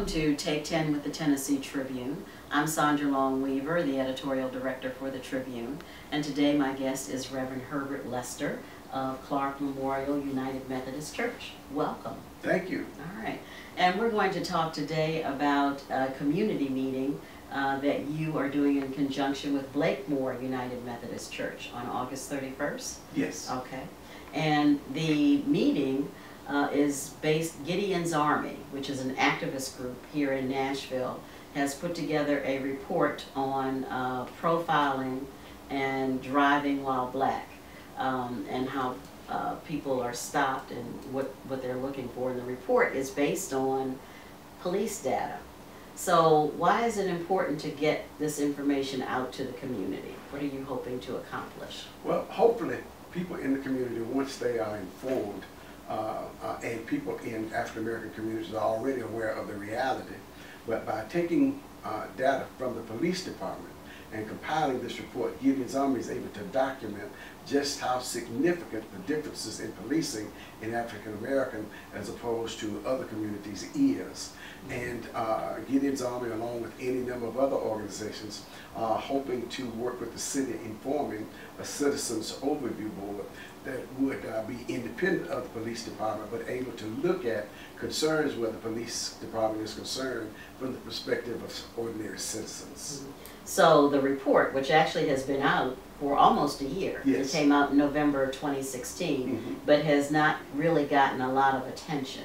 Welcome to Take 10 with the Tennessee Tribune. I'm Sandra Long Weaver, the editorial director for the Tribune, and today my guest is Reverend Herbert Lester of Clark Memorial United Methodist Church. Welcome. Thank you. All right. And we're going to talk today about a community meeting uh, that you are doing in conjunction with Blakemore United Methodist Church on August 31st. Yes. Okay. And the meeting uh, is based, Gideon's Army, which is an activist group here in Nashville, has put together a report on uh, profiling and driving while black um, and how uh, people are stopped and what, what they're looking for. And the report is based on police data. So why is it important to get this information out to the community? What are you hoping to accomplish? Well, hopefully, people in the community, once they are informed, and people in African American communities are already aware of the reality. But by taking uh, data from the police department and compiling this report, Gideon's Army is able to document just how significant the differences in policing in African American as opposed to other communities is. And uh, Gideon's Army, along with any number of other organizations, are hoping to work with the city in forming a citizens overview board that would uh, be independent of the police department, but able to look at concerns where the police department is concerned from the perspective of ordinary citizens. So the report, which actually has been out for almost a year, Yes. it came out in November 2016, Mhm. but has not really gotten a lot of attention.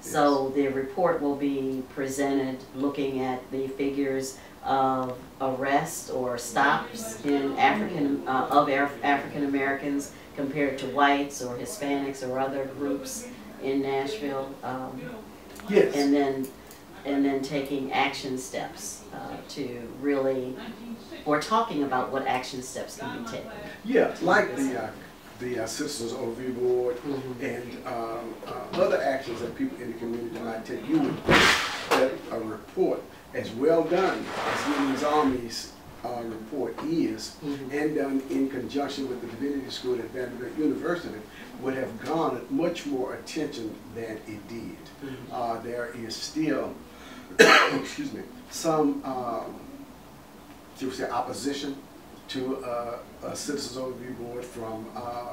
So the report will be presented looking at the figures of arrests or stops in African, uh, of Af- African Americans compared to whites or Hispanics or other groups in Nashville. um, Yes. And then, and then taking action steps uh, to really, or talking about what action steps can be taken. Yeah, like the, uh, the uh, Citizens Overview Board Mhm. and um, uh, other actions that people in the community might take. You would that a report as well done as Gideon's Army's uh, report is, Mhm. and done in conjunction with the Divinity School at Vanderbilt University, would have garnered much more attention than it did. Mhm. Uh, there is still, excuse me, some, um, should we say, opposition to uh, a citizens overview board from uh,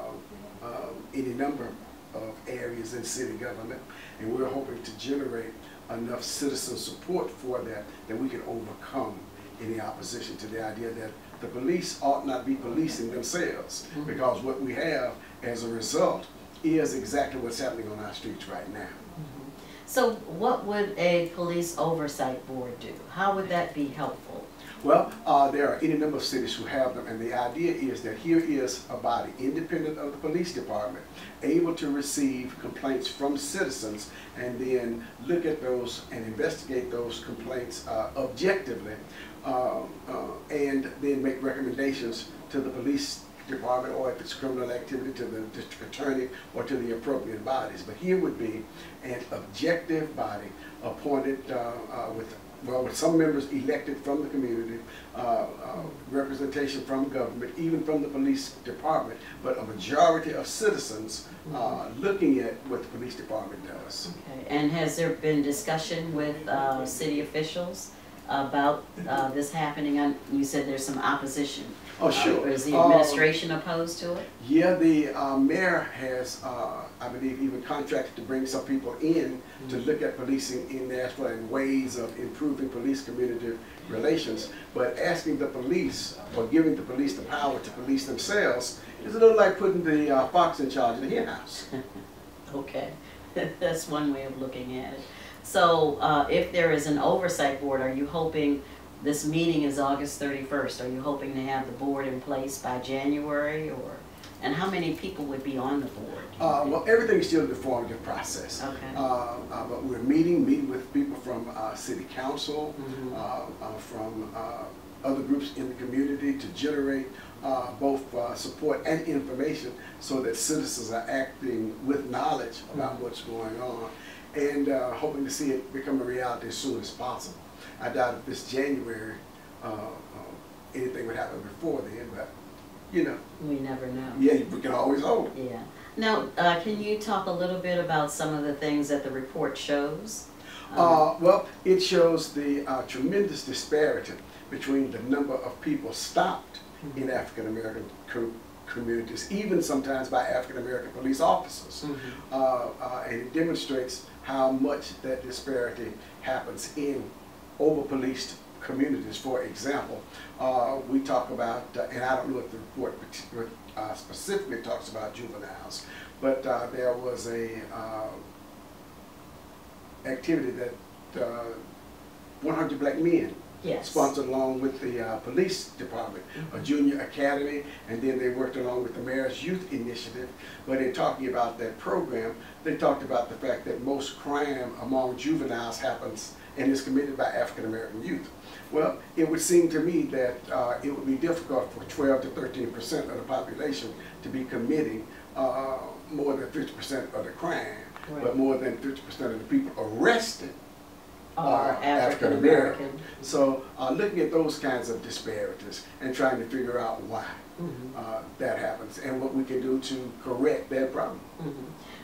uh, any number of areas in city government, and we're hoping to generate enough citizen support for that that we can overcome any opposition to the idea that the police ought not be policing themselves, Mhm. because what we have as a result is exactly what's happening on our streets right now. So what would a police oversight board do? How would that be helpful? Well, uh, there are any number of cities who have them, and the idea is that here is a body independent of the police department, able to receive complaints from citizens and then look at those and investigate those complaints uh, objectively, uh, uh, and then make recommendations to the police department, or if it's criminal activity, to the district attorney or to the appropriate bodies. But here would be an objective body appointed uh, uh, with well, with some members elected from the community, uh, uh, representation from government, even from the police department, but a majority of citizens uh, looking at what the police department does. Okay, and has there been discussion with uh, city officials about uh, this happening? And You said there's some opposition. Oh, sure. Uh, Is the Um, administration opposed to it? Yeah, the uh, mayor has, uh, I believe, even contracted to bring some people in to look at policing in Nashville and ways of improving police-community relations. But asking the police, or giving the police the power to police themselves, is a little like putting the uh, fox in charge of the hen house. Okay, that's one way of looking at it. So uh, if there is an oversight board, are you hoping, this meeting is August 31st, are you hoping to have the board in place by January or, and how many people would be on the board? Uh, well, everything is still in the formative process. Okay. Uh, uh, but we're meeting, meeting with people from uh, city council, uh, uh, from uh, other groups in the community to generate uh, both uh, support and information so that citizens are acting with knowledge about Mhm. what's going on and uh, hoping to see it become a reality as soon as possible. I doubt if this January uh, uh, anything would happen before then, but you know, We never know. yeah, we can always hope. Yeah. Now, uh, can you talk a little bit about some of the things that the report shows? Um, Uh, well, it shows the uh, tremendous disparity between the number of people stopped in African American co- communities, even sometimes by African American police officers. Mhm. Uh, uh, and it demonstrates how much that disparity happens in over-policed communities. For example, uh, we talk about, uh, and I don't know if the report uh, specifically talks about juveniles, but uh, there was a uh, activity that uh, 100 black men Yes. sponsored along with the uh, police department, a junior academy, and then they worked along with the mayor's youth initiative. But in talking about that program, they talked about the fact that most crime among juveniles happens and is committed by African American youth. Well, it would seem to me that uh, it would be difficult for 12 to 13 percent of the population to be committing uh, more than 50 percent of the crime, Right. but more than 50 percent of the people arrested Are uh, African American. so uh, looking at those kinds of disparities and trying to figure out why Mhm. uh, that happens and what we can do to correct that problem. Mhm.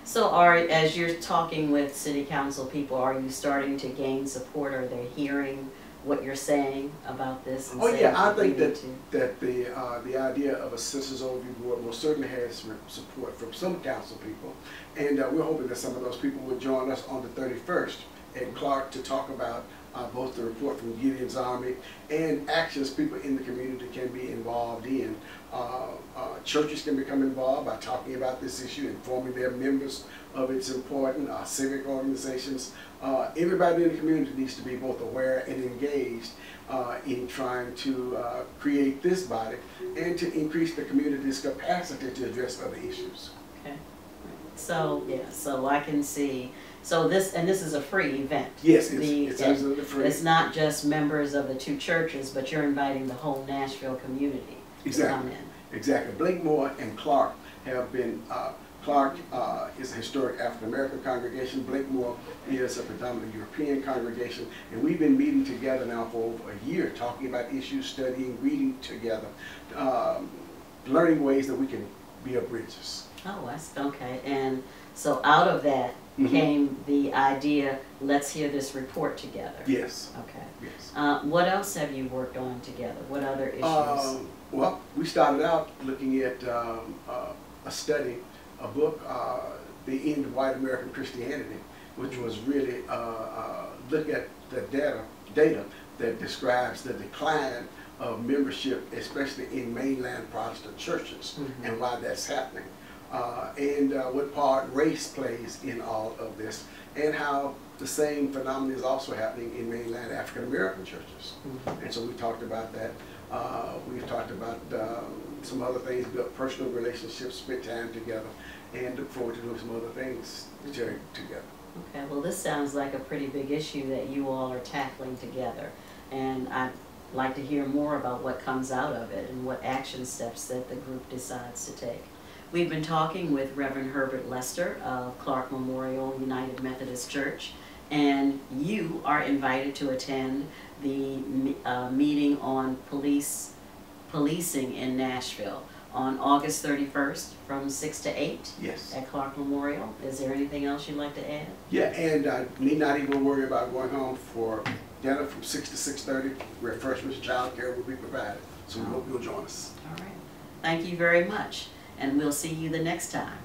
So are, as you're talking with city council people, are you starting to gain support? Are they hearing what you're saying about this? Oh yeah, I think that to- that the uh, the idea of a citizens overview board will certainly has support from some council people, and uh, we're hoping that some of those people will join us on the 31st at Clark to talk about uh, both the report from Gideon's Army and actions people in the community can be involved in. Uh, uh, churches can become involved by talking about this issue, informing their members of its importance. Uh, civic organizations, uh, everybody in the community needs to be both aware and engaged uh, in trying to uh, create this body and to increase the community's capacity to address other issues. So, yeah, so I can see, so this, and this is a free event. Yes, it's, The- it's absolutely free. It's not just members of the two churches, but you're inviting the whole Nashville community to Exactly. come in. Exactly. Blakemore and Clark have been, uh, Clark uh, is a historic African American congregation. Blakemore is a predominantly European congregation. And we've been meeting together now for over a year, talking about issues, studying, reading together, um, learning ways that we can be a bridges. Oh, that's, okay, and so out of that Mhm. came the idea, let's hear this report together. Yes, Okay. yes. Uh, what else have you worked on together? What other issues? Um, well, we started out looking at um, uh, a study, a book, uh, The End of White American Christianity, which was really uh, uh, look at the data, data that describes the decline of membership, especially in mainline Protestant churches, Mhm. and why that's happening, uh, and uh, what part race plays in all of this, and how the same phenomenon is also happening in mainline African American churches. Mhm. And so we talked about that. Uh, we've talked about um, some other things, built personal relationships, spent time together, and look forward to doing some other things together. Okay, well, this sounds like a pretty big issue that you all are tackling together. And I'd like to hear more about what comes out of it and what action steps that the group decides to take. We've been talking with Reverend Herbert Lester of Clark Memorial United Methodist Church. And you are invited to attend the uh, meeting on police, policing in Nashville on August 31st from 6 to 8 Yes. at Clark Memorial. Is there anything else you'd like to add? Yeah, and I need not even worry about going home for dinner from six to six thirty. Refreshments, childcare will be provided. So we hope you'll join us. All right. Thank you very much, and we'll see you the next time.